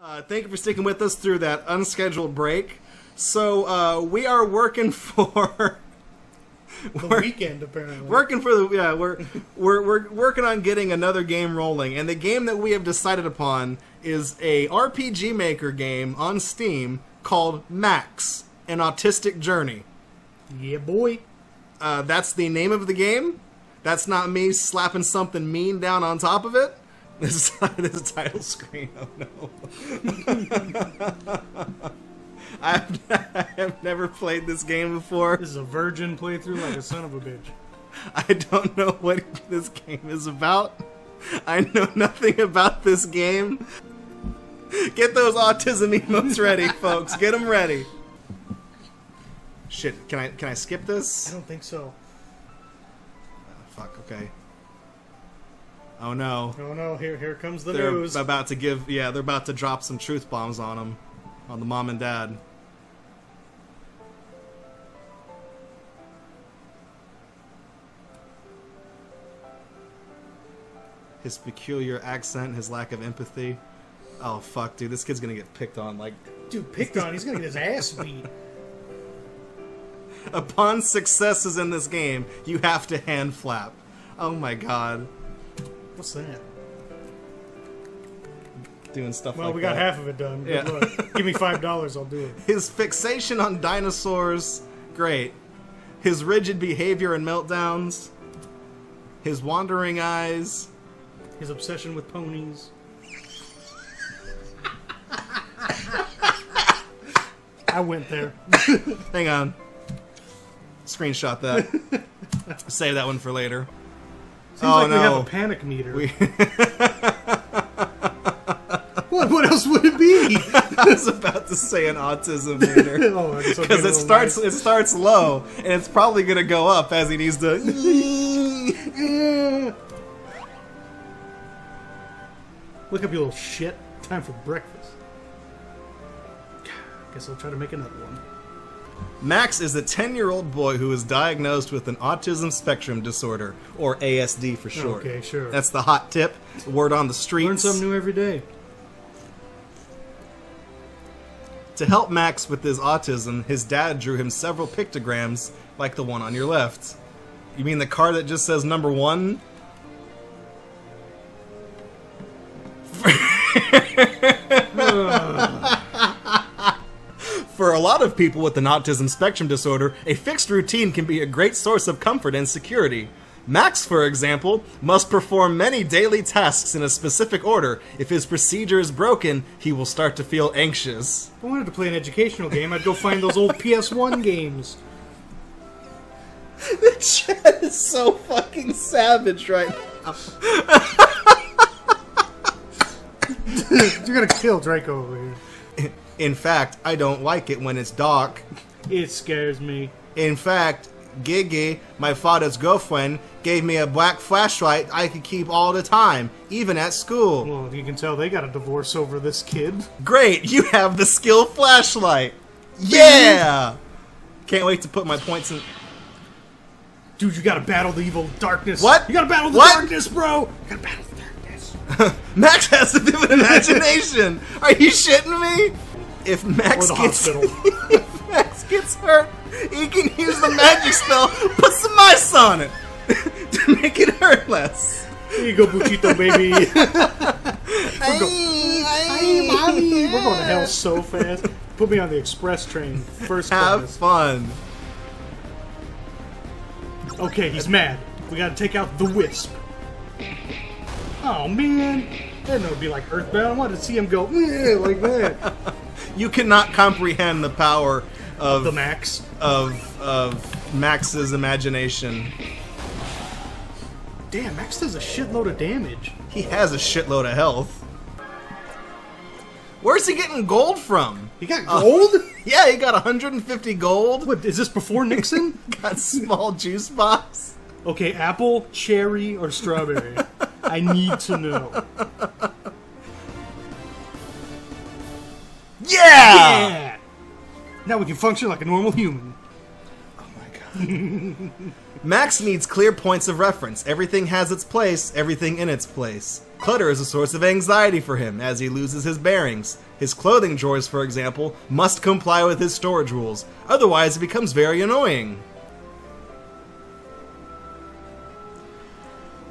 Uh, thank you for sticking with us through that unscheduled break. So uh, we are working for The weekend, apparently. working for the yeah we're we're we're working on getting another game rolling, and the game that we have decided upon is a RPG Maker game on Steam called Max: An Autistic Journey. Yeah, boy. Uh, that's the name of the game. That's not me slapping something mean down on top of it. This is, this title screen. Oh no. I've, I have never played this game before. This is a virgin playthrough like a son of a bitch. I don't know what this game is about. I know nothing about this game. Get those autism emotes ready, folks. Get them ready. Shit, can I can I skip this? I don't think so. Ah, fuck, okay. Oh no. Oh no, here here comes the They're news. about to give yeah, they're about to drop some truth bombs on them. On the mom and dad. His peculiar accent, his lack of empathy. Oh fuck, dude, this kid's gonna get picked on. Like, Dude, picked on. He's gonna get his ass beat. upon successes in this game, you have to hand flap. Oh my god, What's that? doing stuff Well, like we got that. half of it done. Good Yeah. luck. Give me five dollars, I'll do it. His fixation on dinosaurs, great. His rigid behavior and meltdowns. His wandering eyes. His obsession with ponies. I went there. Hang on. Screenshot that. Save that one for later. Seems Oh, like we have oh, no. a panic meter. We, What, what else would it be? I was about to say an autism meter. oh, I guess I'll Because get a it starts light. it starts low and it's probably gonna go up as he needs to Look up, you little shit. Time for breakfast. Guess I'll try to make another one. Max is a 10 year old boy who is diagnosed with an autism spectrum disorder, or ASD for short. Okay, sure. That's the hot tip. Word on the streets. Learn something new every day. To help Max with his autism, his dad drew him several pictograms like the one on your left. You mean the card that just says number one? A lot of people with an autism spectrum disorder, a fixed routine can be a great source of comfort and security. Max, for example, must perform many daily tasks in a specific order. If his procedure is broken, he will start to feel anxious. If I wanted to play an educational game, I'd go find those old PS1 games. The chat is so fucking savage right now. You're gonna kill Draco over here. In fact, I don't like it when it's dark. It scares me. In fact, Gigi, my father's girlfriend, gave me a black flashlight I could keep all the time, even at school. Well, you can tell they got a divorce over this kid. Great, you have the skill flashlight. Yeah! Can't wait to put my points in. Dude, you gotta battle the evil darkness. What? You gotta battle the What? darkness, bro! You gotta battle the darkness. Max has a vivid imagination. Are you shitting me? If Max gets if Max gets hurt, he can use the magic spell. Put some ice on it to make it hurt less. Here you go, Buchito, baby. Hey, mommy. We're going to hell so fast. Put me on the express train, first Have class. fun. Okay, he's mad. We gotta take out the Wisp. Oh man, that would be like Earthbound. I wanted to see him go like that. You cannot comprehend the power of The Max. of of Max's imagination. Damn, Max does a shitload of damage. He has a shitload of health. Where's he getting gold from? He got uh, gold. Yeah, he got 150 gold. what is this before Nixon? Got small juice box. Okay, apple, cherry, or strawberry. I need to know. Yeah! Yeah. Now we can function like a normal human. Oh my god. Max needs clear points of reference. Everything has its place, everything in its place. Clutter is a source of anxiety for him as he loses his bearings. His clothing drawers, for example, must comply with his storage rules, otherwise, it becomes very annoying.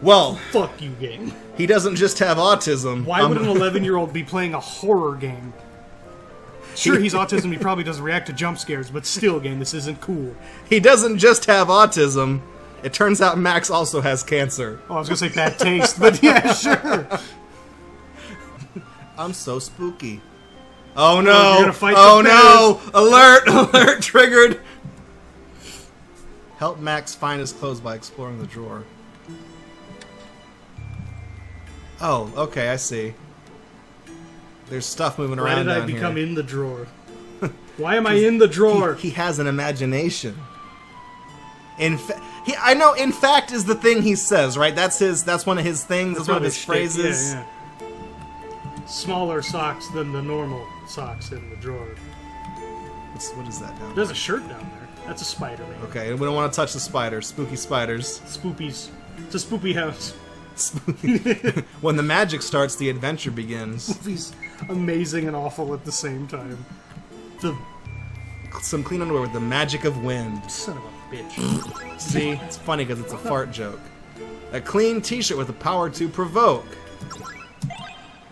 Well, Fuck you, game. he doesn't just have autism. Why Um, would an 11 year old be playing a horror game? Sure, he's autism. He probably doesn't react to jump scares, but still, game, this isn't cool. he doesn't just have autism. It turns out Max also has cancer. Oh, I was gonna say bad taste, but yeah, sure. I'm so spooky. Oh no! gonna fight oh no! Alert! Alert! Triggered! Help Max find his clothes by exploring the drawer. Oh, okay, I see. There's stuff moving around. Why around did I become here. in the drawer? Why am I in the drawer? He, he has an imagination. In fa- he, I know. In fact, is the thing he says, right? That's his. That's one of his things. That's, one of his phrases. Yeah, yeah. Smaller socks than the normal socks in the drawer. What's, what is that down? There? There's a shirt down there. That's a spider man. Okay, we don't want to touch the spiders. Spooky spiders. Spoopies. It's a spoopy house. when the magic starts, the adventure begins. He's amazing and awful at the same time. The Some clean underwear with the magic of wind. son of a bitch. See, it's funny because it's a fart joke. A clean T-shirt with the power to provoke.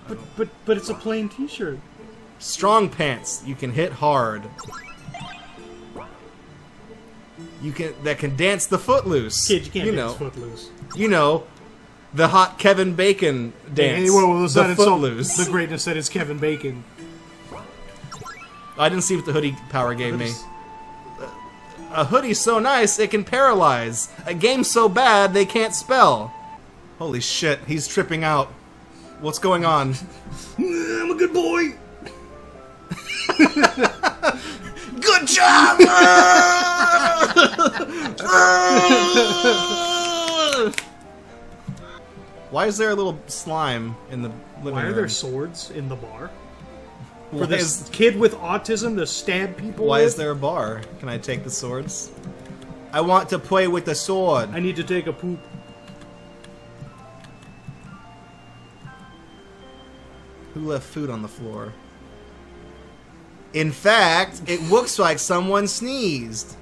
But but but it's a plain T-shirt. Strong pants. You can hit hard. You can that can dance the footloose. Kid, you can't you dance know, footloose. you know, the hot Kevin Bacon dance. Hey, whoa, let's the not footloose. the greatness that is Kevin Bacon. I didn't see what the hoodie power gave me. A hoodie so nice it can paralyze. A game so bad they can't spell. Holy shit, he's tripping out. What's going on? I'm a good boy. Good job! Why is there a little slime in the living Why are room? there swords in the bar? why, For this is, kid with autism to stab people why with? is there a bar? Can I take the swords? I want to play with the sword. I need to take a poop. Who left food on the floor? In fact, it looks like someone sneezed.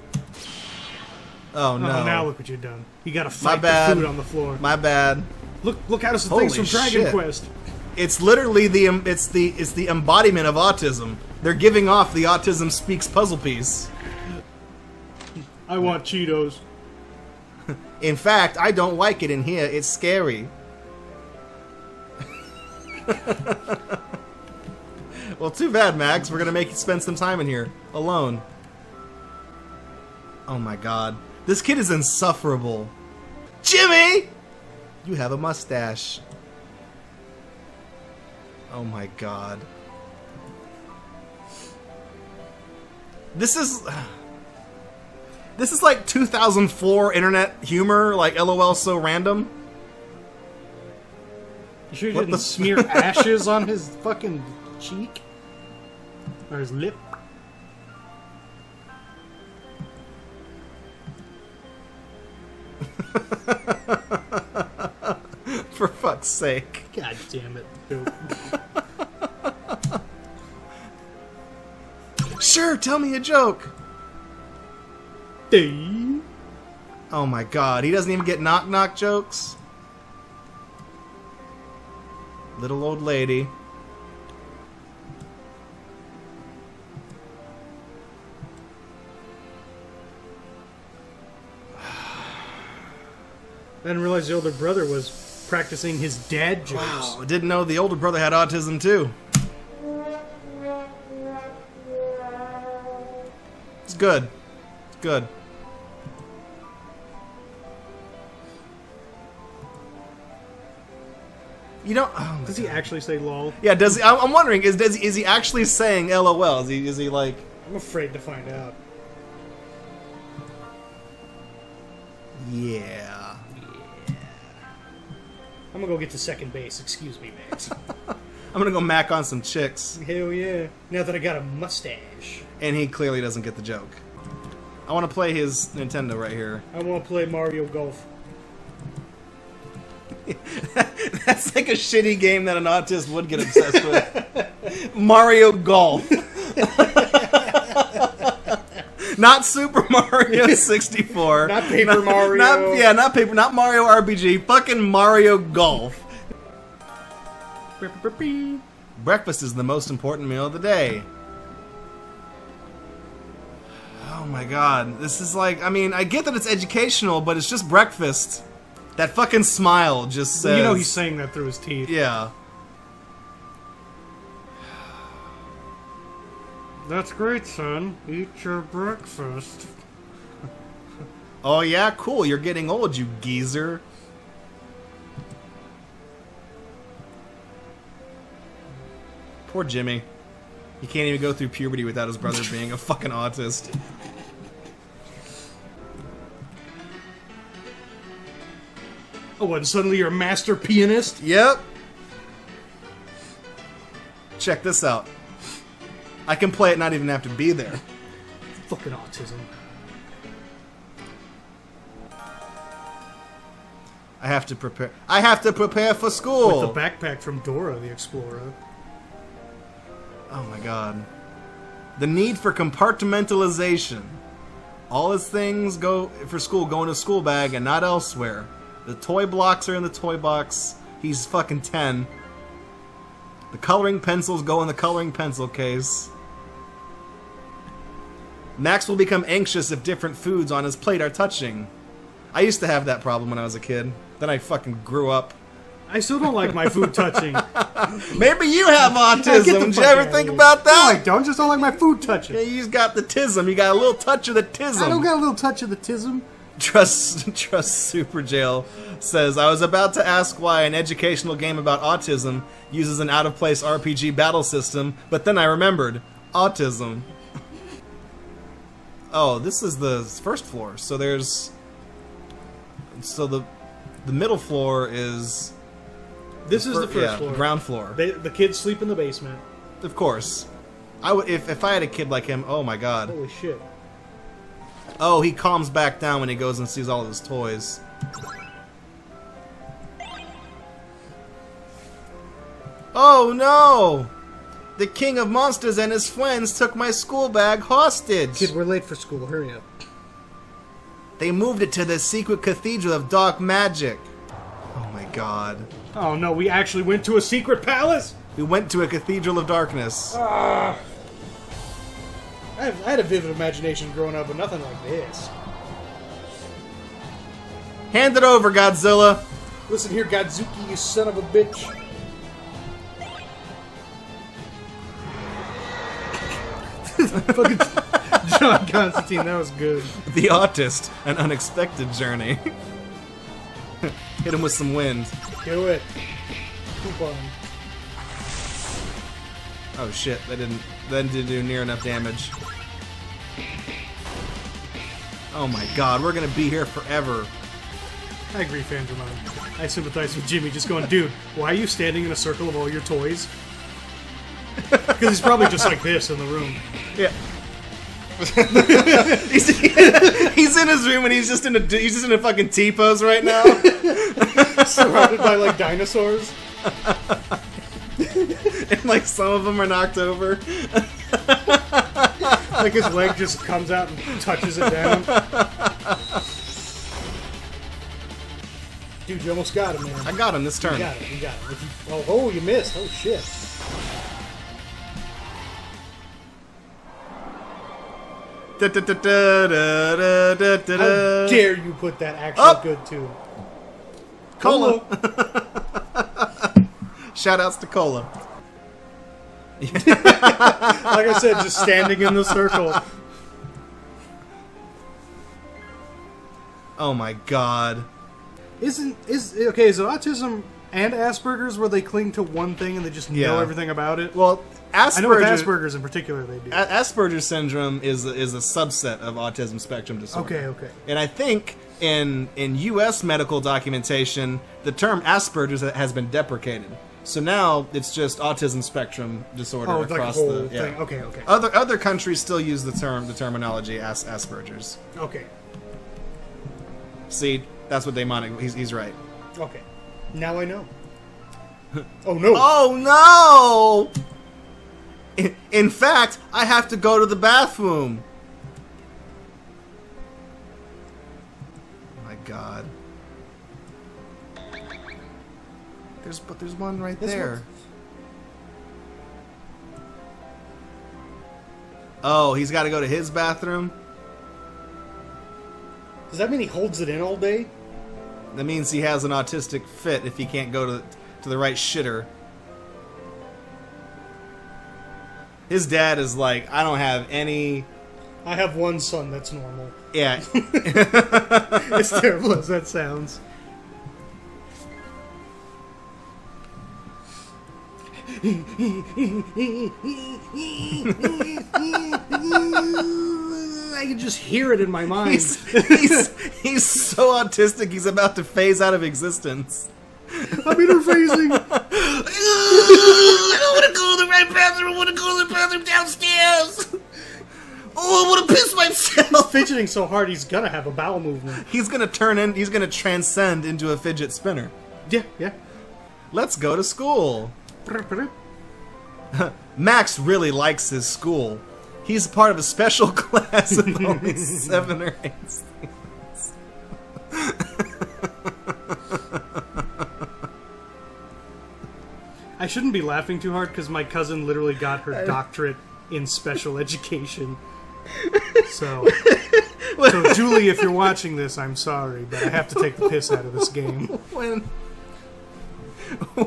Oh, oh no. Oh, now look what you've done. You gotta My fight bad. the food on the floor. My bad. Look, look out! It's the Holy things from Dragon shit. Quest. It's literally the it's the it's the embodiment of autism. They're giving off the autism speaks puzzle piece. I want Cheetos. In fact, I don't like it in here. It's scary. well, too bad, Max. We're gonna make you spend some time in here alone. Oh my god. This kid is insufferable. Jimmy! You have a mustache. Oh my god. This is. This is like 2004 internet humor, like LOL so random. You sure you didn't the- smear ashes on his fucking cheek or his lip? Fuck's sake. God damn it! Sure, tell me a joke. Dave. Oh my god, he doesn't even get knock knock jokes. Little old lady. I didn't realize the older brother was practicing his dad jokes. Wow, I didn't know the older brother had autism too. It's good. It's good. You know, oh Does he actually say "lol"? Yeah, does he, I'm I'm wondering is does he? is he actually saying LOL? Is he is he like I'm afraid to find out. I'm gonna go get to second base. Excuse me, Max. I'm gonna go mac on some chicks, Hell yeah! Now that I got a mustache. and he clearly doesn't get the joke. I want to play his Nintendo right here. I want to play Mario Golf. That's like a shitty game that an autist would get obsessed with. Mario Golf. Not Super Mario 64. Not Paper Mario. Not, yeah, not paper. Not Mario RPG. Fucking Mario Golf. Breakfast is the most important meal of the day. Oh my god. This is like, I mean, I get that it's educational, but it's just breakfast. That fucking smile just says. You know he's saying that through his teeth. Yeah. That's great, son. Eat your breakfast. Oh yeah, cool. You're getting old, you geezer. Poor Jimmy. He can't even go through puberty without his brother being a fucking autist. Oh, and suddenly you're a master pianist? Yep. Check this out. I can play it not even have to be there. Fucking autism. I have to prepare. I have to prepare for school. With the backpack from Dora the Explorer. Oh my god. The need for compartmentalization. All his things go for school go in a school bag and not elsewhere. The toy blocks are in the toy box. He's fucking 10. The coloring pencils go in the coloring pencil case. Max will become anxious if different foods on his plate are touching. I used to have that problem when I was a kid. Then I fucking grew up. I still don't like my food touching. Maybe you have autism. Did you ever think about No, I don't. Just don't like my food touching. Yeah, you just got the tism. You got a little touch of the tism. I don't got a little touch of the tism. Trust Trust Super Jail says I was about to ask why an educational game about autism uses an out of place RPG battle system, but then I remembered autism. Oh, this is the first floor. So there's so the the middle floor is This is the first yeah, floor. ground floor. They, the kids sleep in the basement. Of course. I would if if I had a kid like him, oh my god. Holy shit. Oh, he calms back down when he goes and sees all of his toys. Oh no! The king of monsters and his friends took my school bag hostage. Kid, we're late for school. Hurry up. They moved it to the secret cathedral of dark magic. Oh my god. Oh no, we actually went to a secret palace? We went to a cathedral of darkness. Ah. I, have, I had a vivid imagination growing up, but nothing like this. Hand it over, Godzilla. Listen here, Godzooky, you son of a bitch. Fucking John Constantine, that was good. The Autist, an unexpected journey. Hit him with some wind. Do it. Poop on him. Oh shit, that didn't that didn't do near enough damage. Oh my god, we're gonna be here forever. I agree, Fandramon. I sympathize with Jimmy just going, dude, why are you standing in a circle of all your toys? Because he's probably just like this in the room. Yeah. he's, he's in his room and he's just in a he's just in a fucking T pose right now. Surrounded by like dinosaurs. and like some of them are knocked over. Like his leg just comes out and touches it down. Dude, you almost got him, man. I got him this turn. You got it, you got it. If you, oh, oh, you missed. Oh, shit. Da, da, da, How dare you put that actual Up. good tune? Cola. Shout outs to Cola. Like I said, just standing in the circle. Oh my god. Isn't is okay? Is it autism and Asperger's where they cling to one thing and they just know Yeah. everything about it? Well, Asperger's, I know with Asperger's in particular they do. A- Asperger's syndrome is a, is a subset of autism spectrum disorder. Okay, okay. And I think in in U.S. medical documentation, the term Asperger's has been deprecated So now it's just autism spectrum disorder Oh, it's like a across whole the yeah. thing. Okay, okay, Other other countries still use the term the terminology as Asperger's. okay, See, that's what demonic. He's he's right. okay. Now I know. Oh no! Oh no! In, in fact, I have to go to the bathroom. My God. There's but there's one right This there. one- Oh, he's got to go to his bathroom. Does that mean he holds it in all day? That means he has an autistic fit if he can't go to to the right shitter. His dad is like, I don't have any. I have one son that's normal. Yeah, As terrible as that sounds. I can just hear it in my mind. he's, he's he's so autistic. He's about to phase out of existence. I'm interfacing. I don't want to go to the right bathroom. I want to go to the bathroom downstairs. Oh, I want to piss myself. Fidgeting so hard, he's gonna have a bowel movement. He's gonna turn in. He's gonna transcend into a fidget spinner. Yeah, yeah. Let's go to school. Max really likes his school. He's part of a special class of only seven or eight I shouldn't be laughing too hard because my cousin literally got her doctorate in special education. So, so Julie, if you're watching this, I'm sorry, but I have to take the piss out of this game. When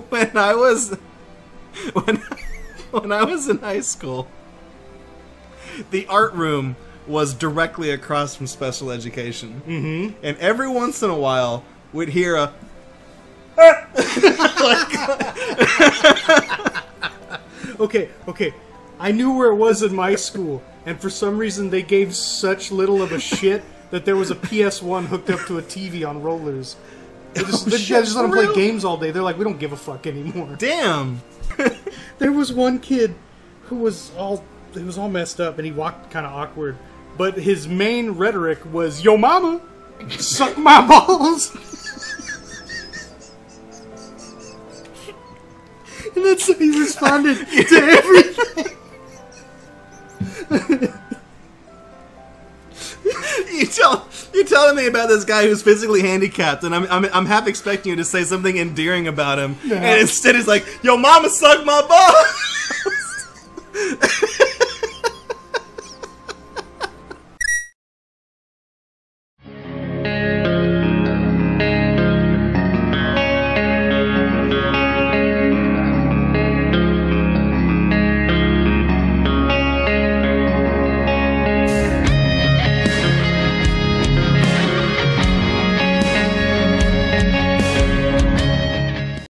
when I was when when I was in high school, the art room was directly across from special education, mm-hmm. and every once in a while, we'd hear a Okay, okay. I knew where it was in my school, and for some reason they gave such little of a shit that there was a PS1 hooked up to a TV on rollers. They just, oh, they Oh, shit, just let them play real? games all day. They're like, we don't give a fuck anymore. damn. There was one kid who was all he was all messed up and he walked kind of awkward, but his main rhetoric was "Yo, mama, suck my balls." and that's how he responded to everything. You tell you're telling me about this guy who's physically handicapped, and I'm I'm, I'm half expecting you to say something endearing about him, and instead it's like, "Yo, mama suck my balls."